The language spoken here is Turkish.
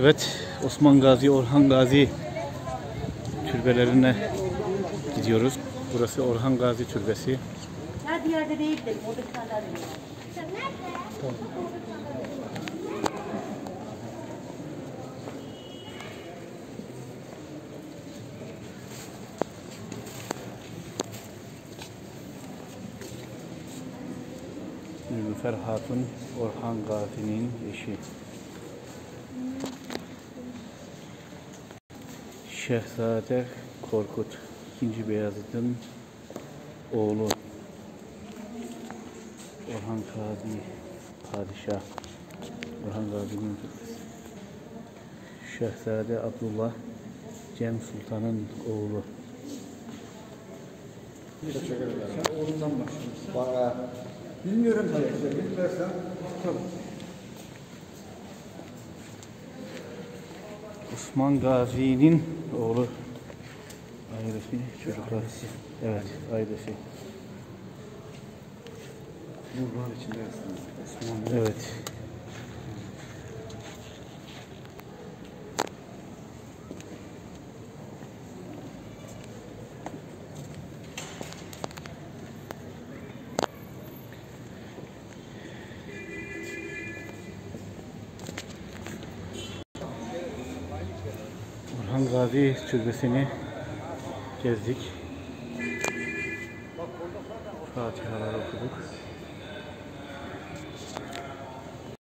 Evet, Osman Gazi, Orhan Gazi türbelerine gidiyoruz. Burası Orhan Gazi Türbesi. Her bir yerde değil dedim. Orada bir tane dedim. Nilüfer Hatun, Orhan Gazi'nin eşi. Şehzade Korkut, 2. Beyazıt'ın oğlu. Orhan Gazi, padişah. Orhan Gazi'nin. Şehzade Abdullah, Cem Sultan'ın oğlu. Sen oğlundan başlıyorsun. Bana bilmiyorum tabii. Bilmezsen tabii. Osman Gazi'nin oğlu ailesi, çocuklar. Evet, ailesi. Nurlar içinde aslında. Osmanlı. Evet. Orhan Gazi Türbesi'ni gezdik. Fatihalar okuduk.